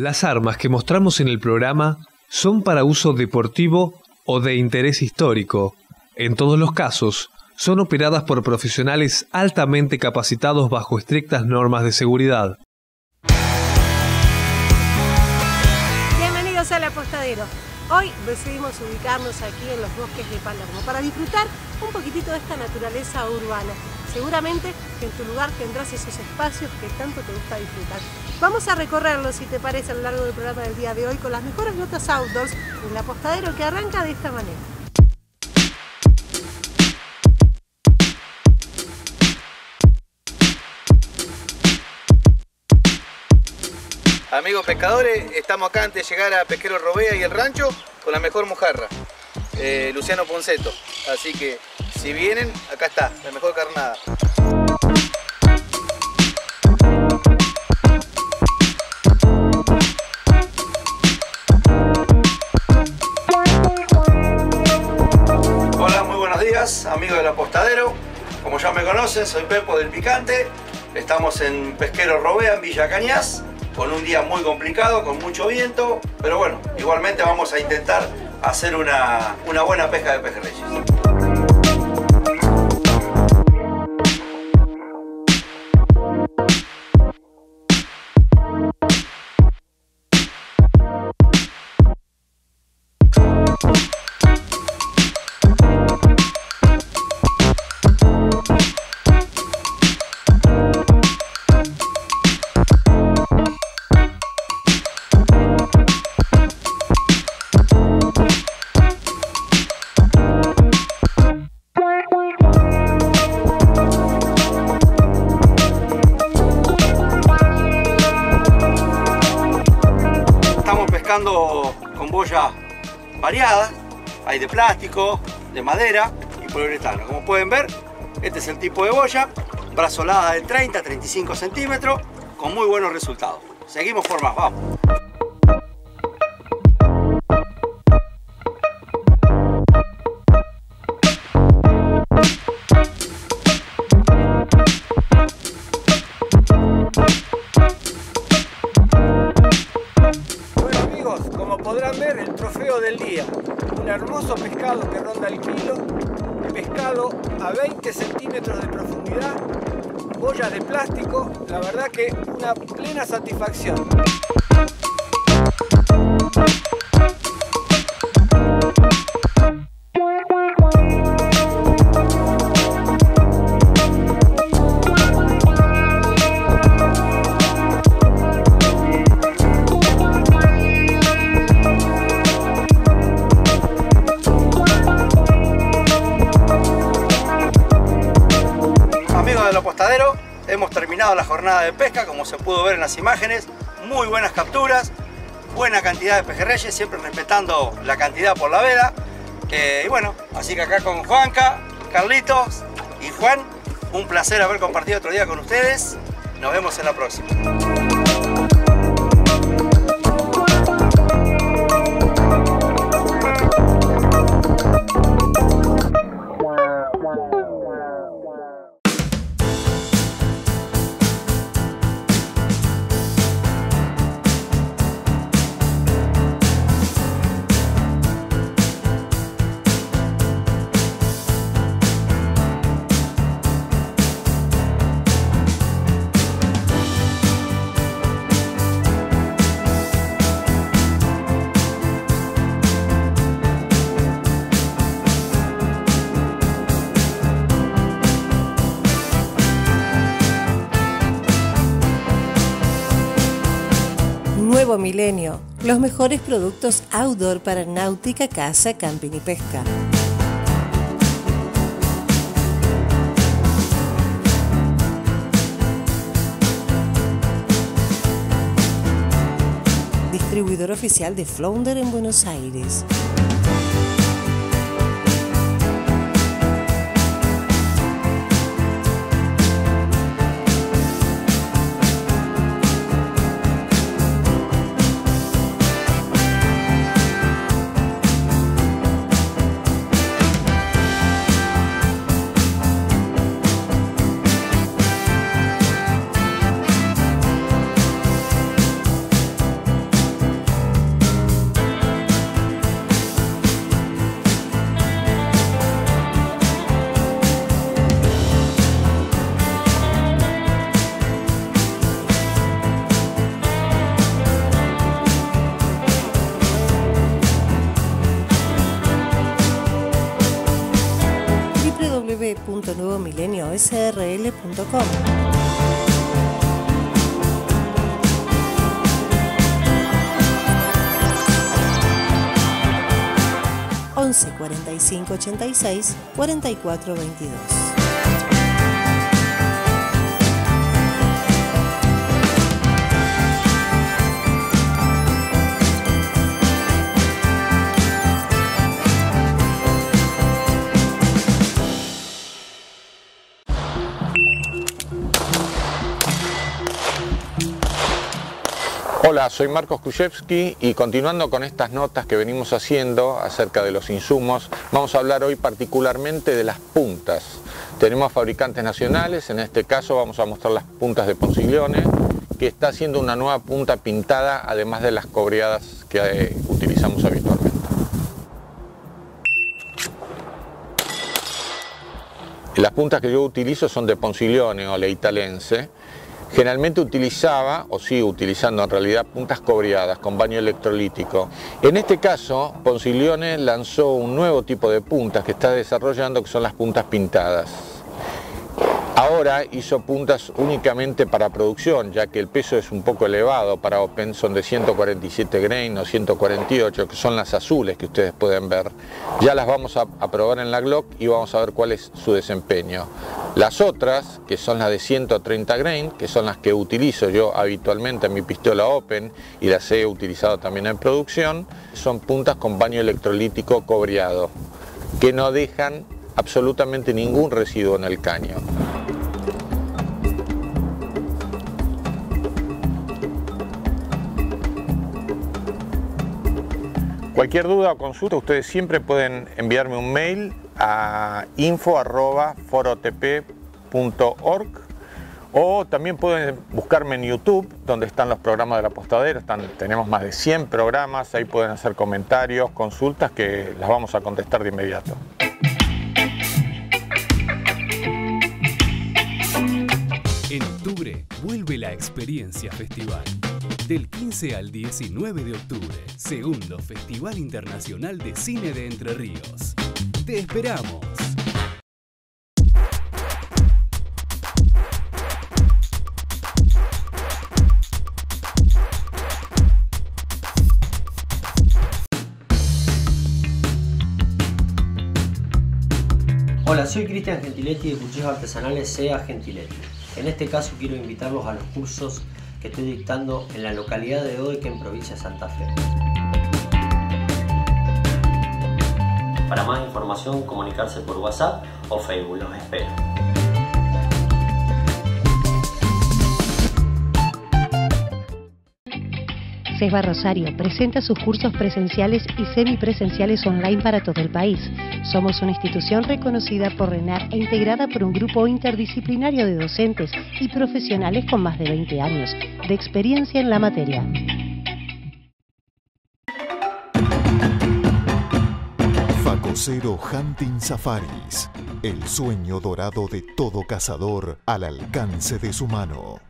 Las armas que mostramos en el programa son para uso deportivo o de interés histórico. En todos los casos, son operadas por profesionales altamente capacitados bajo estrictas normas de seguridad. Bienvenidos al apostadero. Hoy decidimos ubicarnos aquí en los bosques de Palermo para disfrutar un poquitito de esta naturaleza urbana. Seguramente que en tu lugar tendrás esos espacios que tanto te gusta disfrutar. Vamos a recorrerlos, si te parece, a lo largo del programa del día de hoy con las mejores notas outdoors del apostadero que arranca de esta manera. Amigos pescadores, estamos acá antes de llegar a Pesquero Robea y el rancho con la mejor mojarra, eh, Luciano Ponceto. Así que si vienen, acá está, la mejor carnada. Días, amigos del apostadero. Como ya me conocen, soy Pepo del Picante. Estamos en Pesquero Robea, en Villa Cañas con un día muy complicado, con mucho viento, pero bueno, igualmente vamos a intentar hacer una, una buena pesca de pejerreyes. De madera y poliuretano. Como pueden ver, este es el tipo de boya, brazolada de 30 a 35 centímetros, con muy buenos resultados. Seguimos por más, vamos. La verdad que una plena satisfacción. La jornada de pesca, como se pudo ver en las imágenes. Muy buenas capturas, buena cantidad de pejerreyes, siempre respetando la cantidad por la vela. Eh, y bueno, así que acá con Juanca, Carlitos y Juan, un placer haber compartido otro día con ustedes. Nos vemos en la próxima. Milenio. Los mejores productos outdoor para náutica, caza, camping y pesca. Distribuidor oficial de Flounder en Buenos Aires. 11 45 Hola, soy Marcos Kuszewski y continuando con estas notas que venimos haciendo acerca de los insumos, vamos a hablar hoy particularmente de las puntas. Tenemos fabricantes nacionales, en este caso vamos a mostrar las puntas de Ponciglione, que está haciendo una nueva punta pintada además de las cobreadas que eh, utilizamos habitualmente. Las puntas que yo utilizo son de Ponciglione o Leitalense, Generalmente utilizaba, o sigue utilizando en realidad, puntas cobreadas con baño electrolítico. En este caso, Ponciglione lanzó un nuevo tipo de puntas que está desarrollando, que son las puntas pintadas. Ahora hizo puntas únicamente para producción, ya que el peso es un poco elevado para Open, son de 147 grain o 148, que son las azules que ustedes pueden ver. Ya las vamos a, probar en la Glock y vamos a ver cuál es su desempeño. Las otras, que son las de 130 grain, que son las que utilizo yo habitualmente en mi pistola Open y las he utilizado también en producción, son puntas con baño electrolítico cobreado, que no dejan absolutamente ningún residuo en el caño. Cualquier duda o consulta, ustedes siempre pueden enviarme un mail a info.forotp.org o también pueden buscarme en YouTube, donde están los programas de la postadera. tenemos más de 100 programas, ahí pueden hacer comentarios, consultas que las vamos a contestar de inmediato. En octubre vuelve la experiencia festival. Del 15 al 19 de octubre, segundo Festival Internacional de Cine de Entre Ríos. Te esperamos. Hola, soy Cristian Gentiletti de Cuchillos Artesanales SEA Gentiletti. En este caso quiero invitarlos a los cursos que estoy dictando en la localidad de Oeque, en provincia de Santa Fe. Para más información, comunicarse por WhatsApp o Facebook. Los espero. CESBA Rosario presenta sus cursos presenciales y semipresenciales online para todo el país. Somos una institución reconocida por RENAR e integrada por un grupo interdisciplinario de docentes y profesionales con más de 20 años de experiencia en la materia. Facocero Hunting Safaris, el sueño dorado de todo cazador al alcance de su mano.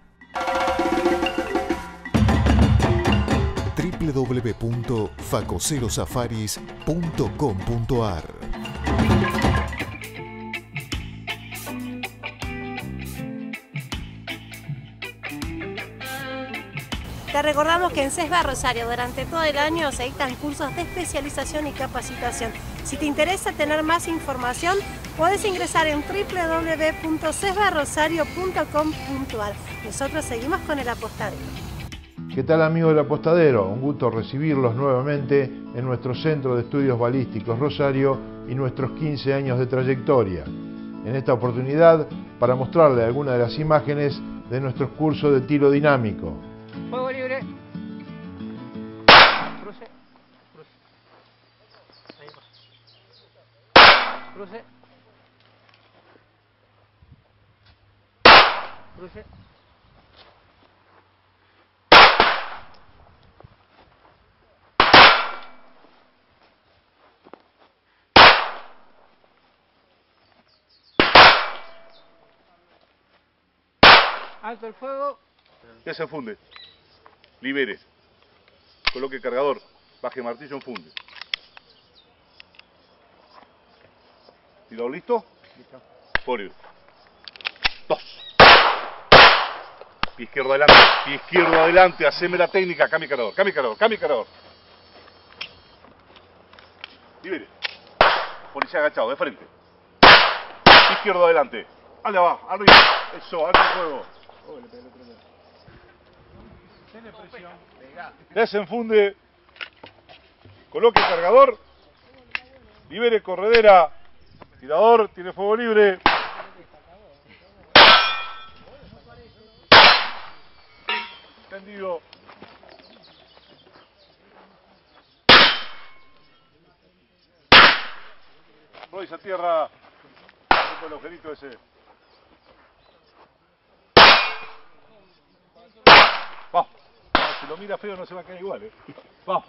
www.facoserosafaris.com.ar Te recordamos que en CESBA Rosario durante todo el año se dictan cursos de especialización y capacitación. Si te interesa tener más información, puedes ingresar en www.cesbarrosario.com.ar. Nosotros seguimos con el apostadero. ¿Qué tal amigos del apostadero? Un gusto recibirlos nuevamente en nuestro Centro de Estudios Balísticos Rosario y nuestros 15 años de trayectoria. En esta oportunidad para mostrarle algunas de las imágenes de nuestros cursos de tiro dinámico. Fuego libre. Cruce. Cruce. Cruce. Alto el fuego. Ya se funde. Libere. Coloque cargador. Baje martillo, en funde. ¿Tirado listo? Listo. Dos. Pie izquierdo adelante, pie izquierdo adelante, haceme la técnica, cambio cargador, cambio cargador, cambio cargador. Libere. Policía agachado, de frente. Pie izquierdo adelante. Allá va, arriba. Eso, arriba el juego. Desenfunde. Coloque cargador. Libere corredera. Tirador, tiene fuego libre. Entendido. Royce a tierra. El agujerito ese. Va. Si lo mira feo no se va a caer igual, eh. Va.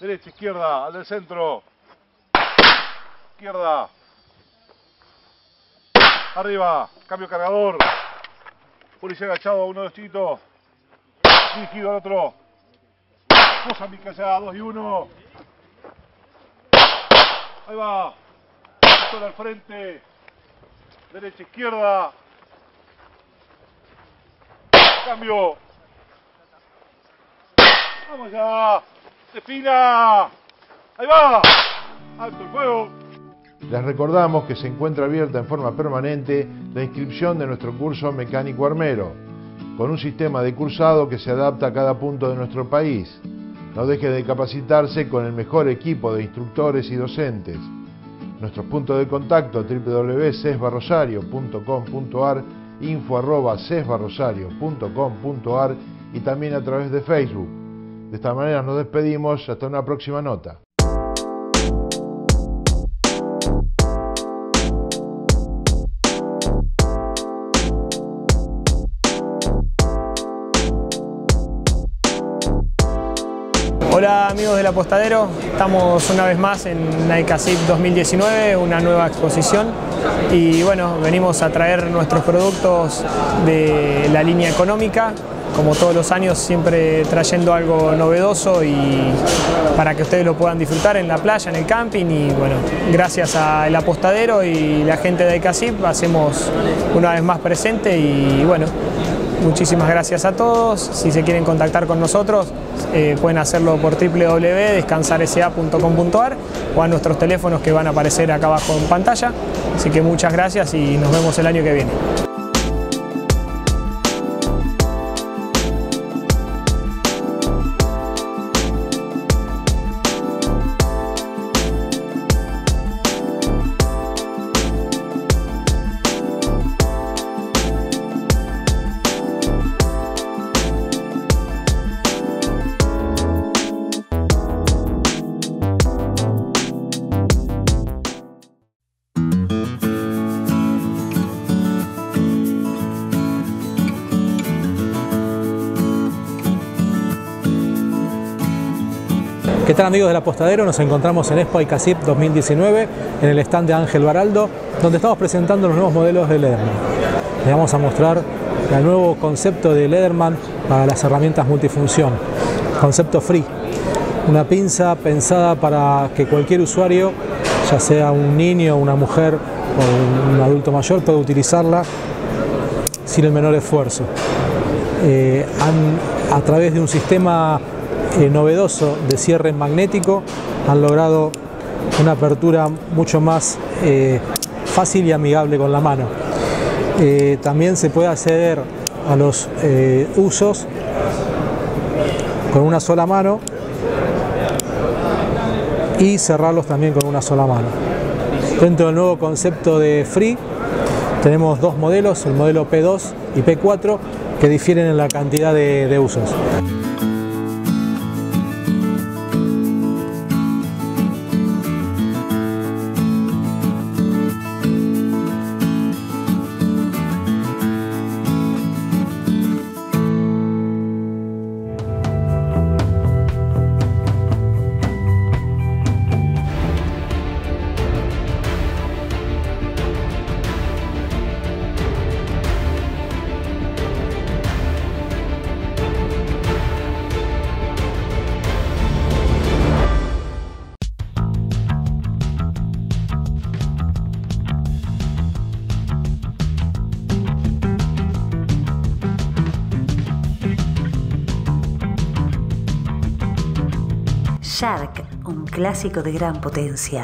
Derecha, izquierda, al del centro. Izquierda. Arriba. Cambio cargador. Policía agachado, uno de los chiquitos. Dirigido al otro. Mozambique allá, dos y uno. Ahí va. Pistola al frente. Derecha, izquierda. Cambio. Vamos ya. Desfila. Ahí va. Alto el fuego. Les recordamos que se encuentra abierta en forma permanente la inscripción de nuestro curso mecánico armero, con un sistema de cursado que se adapta a cada punto de nuestro país. No deje de capacitarse con el mejor equipo de instructores y docentes. Nuestros puntos de contacto www.cesbarrosario.com.ar, info arroba cesbarrosario.com.ar y también a través de Facebook. De esta manera nos despedimos. Hasta una próxima nota. Hola amigos del apostadero, estamos una vez más en NICASIP 2019, una nueva exposición. Y bueno, venimos a traer nuestros productos de la línea económica, como todos los años siempre trayendo algo novedoso y para que ustedes lo puedan disfrutar en la playa, en el camping y bueno, gracias al apostadero y la gente de ICASIP hacemos una vez más presente y bueno, Muchísimas gracias a todos. Si se quieren contactar con nosotros, eh, pueden hacerlo por www.descansarsa.com.ar o a nuestros teléfonos que van a aparecer acá abajo en pantalla. Así que muchas gracias y nos vemos el año que viene. Tal amigos del apostadero? Nos encontramos en Expo ICASIP 2019 en el stand de Ángel Baraldo donde estamos presentando los nuevos modelos de Lederman. Les vamos a mostrar el nuevo concepto de Lederman para las herramientas multifunción, concepto free, una pinza pensada para que cualquier usuario, ya sea un niño, una mujer o un adulto mayor, pueda utilizarla sin el menor esfuerzo. Eh, a través de un sistema eh, novedoso de cierre magnético han logrado una apertura mucho más eh, fácil y amigable con la mano. Eh, también se puede acceder a los usos con una sola mano y cerrarlos también con una sola mano. Dentro del nuevo concepto de Free tenemos dos modelos, el modelo P2 y P4, que difieren en la cantidad de, de usos. Clásico de gran potencia.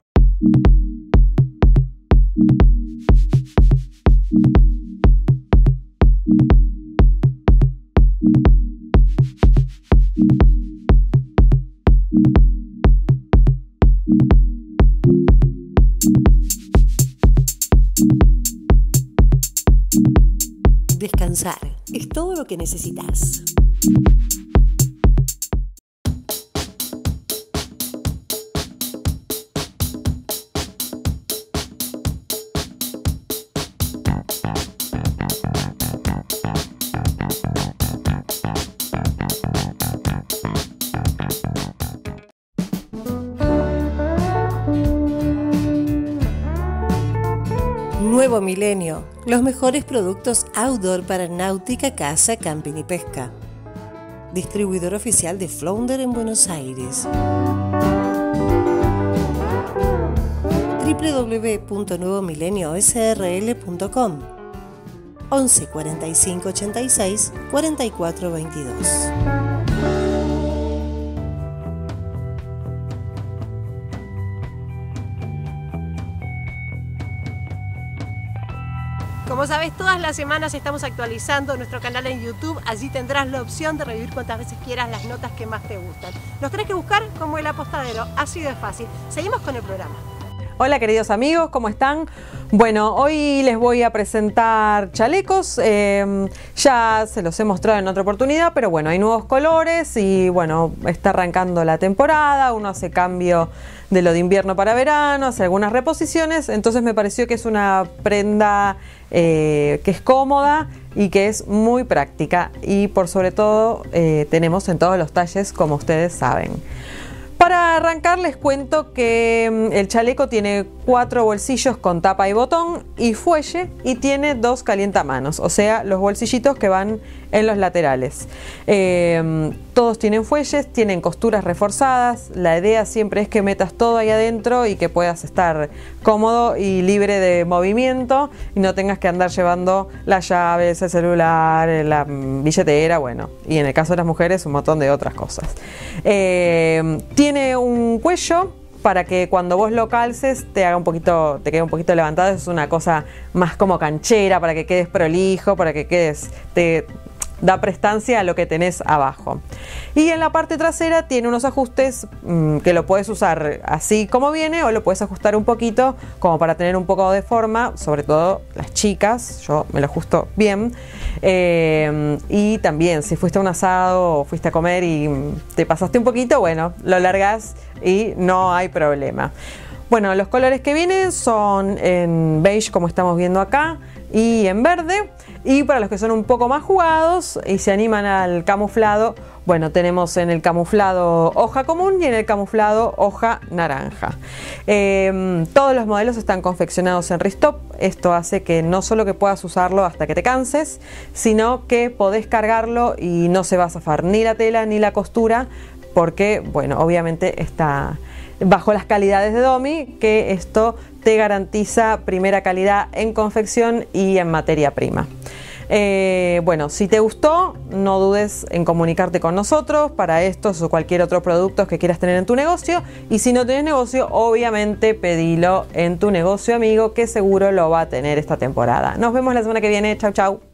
Descansar es todo lo que necesitas. Los mejores productos outdoor para náutica, caza, camping y pesca. Distribuidor oficial de Flounder en Buenos Aires. www.nuevomileniosrl.com 11 45 86 44 22 Como sabes, todas las semanas estamos actualizando nuestro canal en YouTube. Allí tendrás la opción de revivir cuantas veces quieras las notas que más te gustan. Nos tenés que buscar como el apostadero. Así de fácil. Seguimos con el programa. Hola queridos amigos, ¿cómo están? Bueno, hoy les voy a presentar chalecos, eh, ya se los he mostrado en otra oportunidad, pero bueno, hay nuevos colores y bueno, está arrancando la temporada, uno hace cambio de lo de invierno para verano, hace algunas reposiciones, entonces me pareció que es una prenda eh, que es cómoda y que es muy práctica y por sobre todo eh, tenemos en todos los talles como ustedes saben. Para arrancar les cuento que mm, el chaleco tiene cuatro bolsillos con tapa y botón y fuelle y tiene dos calientamanos, o sea, los bolsillitos que van en los laterales. Eh, todos tienen fuelles, tienen costuras reforzadas. La idea siempre es que metas todo ahí adentro y que puedas estar cómodo y libre de movimiento y no tengas que andar llevando las llaves, el celular, la billetera, bueno, y en el caso de las mujeres un montón de otras cosas. Eh, tiene un cuello para que cuando vos lo calces te haga un poquito, te quede un poquito levantado, es una cosa más como canchera, para que quedes prolijo, para que quedes, te, da prestancia a lo que tenés abajo. Y en la parte trasera tiene unos ajustes mmm, que lo puedes usar así como viene o lo puedes ajustar un poquito como para tener un poco de forma, sobre todo las chicas, yo me lo ajusto bien. Eh, y también si fuiste a un asado o fuiste a comer y te pasaste un poquito, bueno, lo largas y no hay problema. Bueno, los colores que vienen son en beige como estamos viendo acá y en verde. Y para los que son un poco más jugados y se animan al camuflado, bueno, tenemos en el camuflado hoja común y en el camuflado hoja naranja. Eh, todos los modelos están confeccionados en Ristop. Esto hace que no solo que puedas usarlo hasta que te canses, sino que podés cargarlo y no se va a zafar ni la tela ni la costura, porque, bueno, obviamente está bajo las calidades de Domi, que esto te garantiza primera calidad en confección y en materia prima. Eh, bueno, si te gustó, no dudes en comunicarte con nosotros para estos o cualquier otro producto que quieras tener en tu negocio. Y si no tienes negocio, obviamente pedilo en tu negocio amigo que seguro lo va a tener esta temporada. Nos vemos la semana que viene. Chau, chau.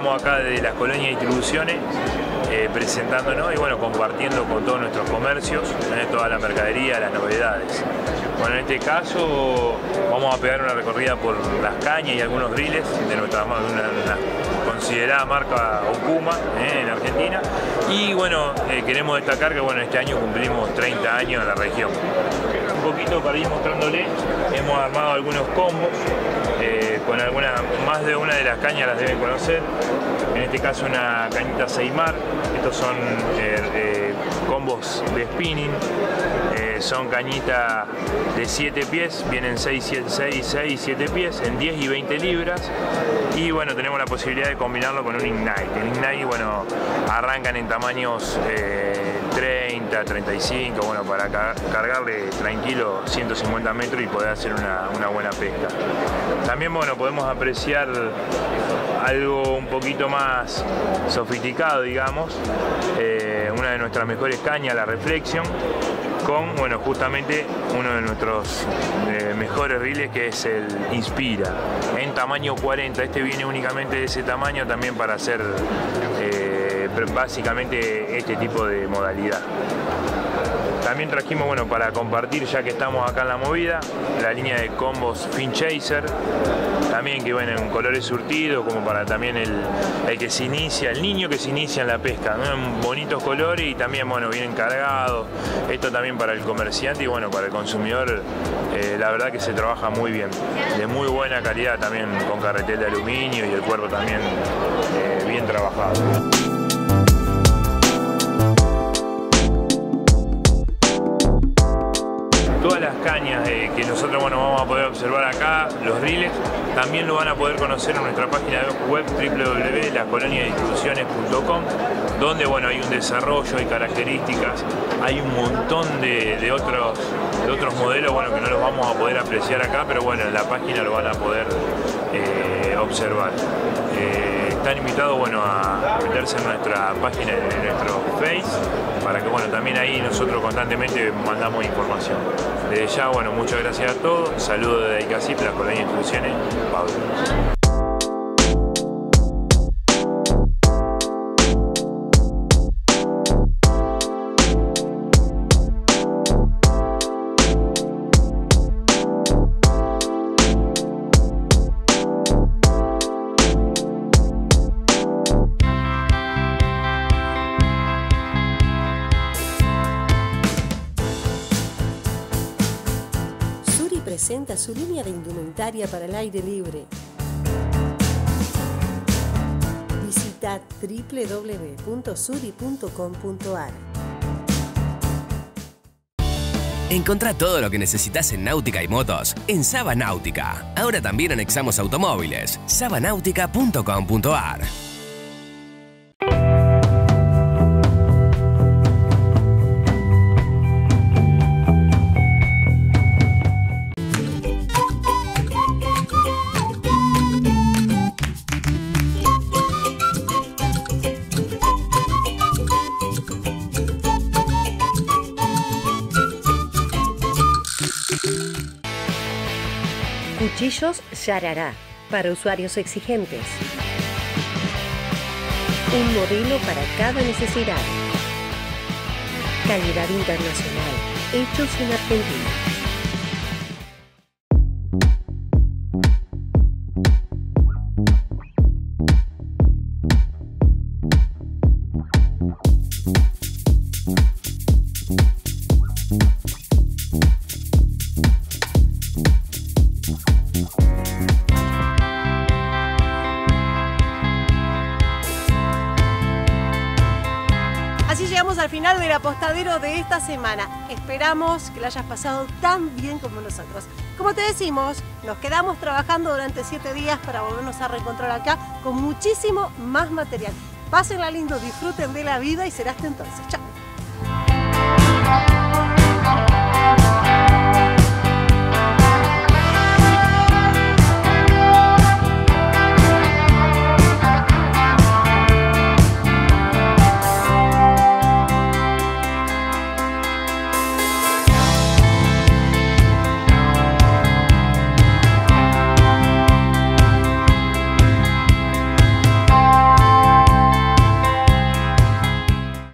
Las colonias de distribuciones eh, presentándonos y bueno, compartiendo con todos nuestros comercios eh, toda la mercadería, las novedades. Bueno, en este caso vamos a pegar una recorrida por las cañas y algunos griles de nuestra una considerada marca Okuma eh, en Argentina. Y bueno, queremos destacar que bueno, este año cumplimos 30 años en la región. Un poquito para ir mostrándole, hemos armado algunos combos con alguna, más de una de las cañas las deben conocer. En este caso una cañita Seimar, estos son eh, eh, combos de spinning, eh, son cañitas de 7 pies, vienen 6, 6, 6, 7 pies en 10 y 20 libras y bueno, tenemos la posibilidad de combinarlo con un Ignite. El Ignite, bueno, arrancan en tamaños 30, 35, bueno, para cargarle tranquilo 150 metros y poder hacer una, una buena pesca. También, bueno, podemos apreciar algo un poquito más sofisticado, digamos, eh, una de nuestras mejores cañas, la Reflexion, con, bueno, justamente uno de nuestros eh, mejores riles que es el Inspira, en tamaño 40. Este viene únicamente de ese tamaño también para hacer eh, básicamente este tipo de modalidad. También trajimos, bueno, para compartir ya que estamos acá en la movida, la línea de combos Fin Chaser, también que bueno, en colores surtidos, como para también el, que se inicia, el niño que se inicia en la pesca, en bonitos colores y también, bueno, vienen cargados, esto también para el comerciante y bueno, para el consumidor, eh, la verdad que se trabaja muy bien, de muy buena calidad también con carretel de aluminio y el cuerpo también eh, bien trabajado. Todas las cañas que nosotros bueno, vamos a poder observar acá, los riles, también lo van a poder conocer en nuestra página web www.lacoloniadistribuciones.com donde bueno, hay un desarrollo, hay características, hay un montón de, otros, de otros modelos bueno, que no los vamos a poder apreciar acá, pero bueno, en la página lo van a poder eh, observar. Eh, están invitados bueno, a meterse en nuestra página, en nuestro Face, para que bueno, también ahí nosotros constantemente mandamos información. Desde ya, bueno, muchas gracias a todos, saludos de ICACIP, la Colonia de Instituciones, Pablo. Su línea de indumentaria para el aire libre. Visita www.suri.com.ar. Encontrá todo lo que necesitas en náutica y motos en Sabanáutica. Ahora también anexamos automóviles. sabanáutica.com.ar. Cuchillos Yarará para usuarios exigentes. Un modelo para cada necesidad. Calidad internacional. Hechos en Argentina. Apostadero de esta semana. Esperamos que lo hayas pasado tan bien como nosotros. Como te decimos, nos quedamos trabajando durante siete días para volvernos a reencontrar acá con muchísimo más material. Pásenla lindo, disfruten de la vida y será hasta entonces. Chao.